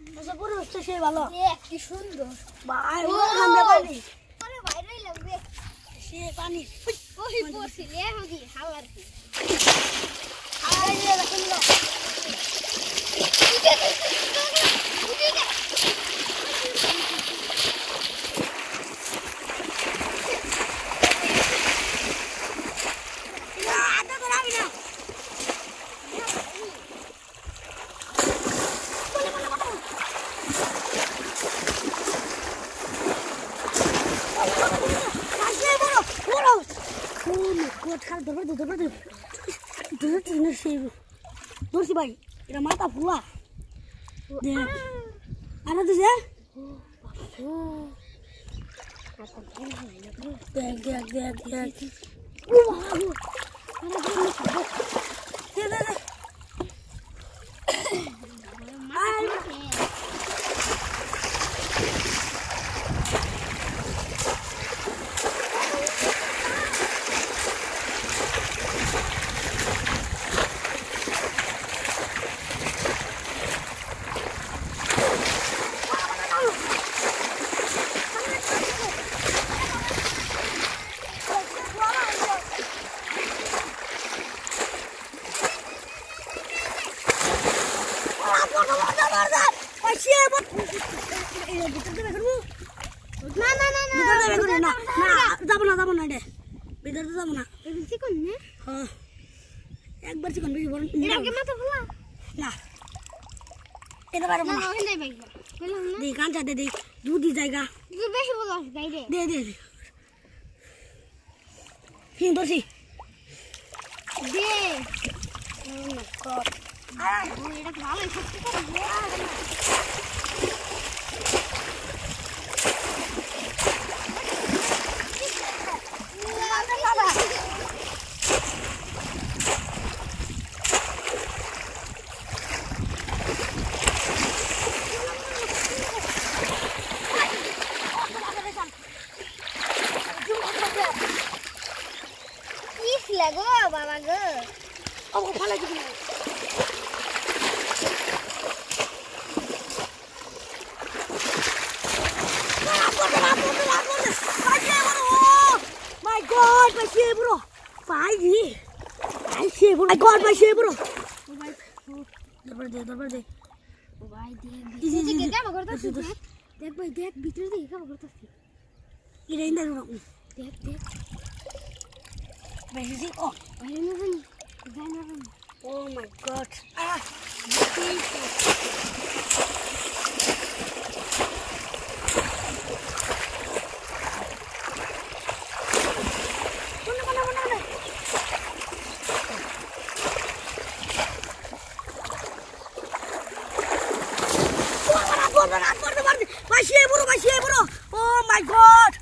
আচ্ছা সেই ভালো। কি সুন্দর। ভাই! আমরা পানি। আরে বাইরে লাগবে সে পানি। ওই পড়ছিলে হদি হাওয়ার কি। আই রে মা গড খাল ধরবে দে ধরবে দে ধরে ট্রেনের সেই ধরছি ভাই এটা মাথা ফুয়া দে আরে দিছে দেখ দেখ দেখ দেখ না না না না যাব না যাব না রে ভিতরে যাব না। না। হ্যাঁ। একবার চিকন বেশি বড় এটা কি মাথা খোলা। না। এটা বললাম দে দুধি জায়গা। তুই বেশি বলো বাইরে দে দে দে। দে। এটা ভালোই সত্যি করে। ইস লাগো বাবা গো ও ভালো দিবি My God, my bro. Five years. Five years, bro. My God, my bro. দরবার দে দরবার দে ভাই দেখ জি, জি, জি, ভিতরে জি। কেমন করতেছিস দোস্ত, দেখ ভাই দেখ ভিতরে দিকে İreğinden unutmuş. Dep dep. Benzin o. Benim evim. Ben evim. Oh my god. Ah. Vur, vur, vur, vur, vur. Başıya vur, başıya vur. Oh my god.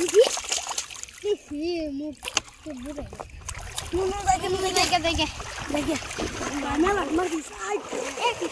ये मुँह तो बुरा है मुँह देखे मुँह देखे देखे देखे मामा लग मर गई साइड एक ही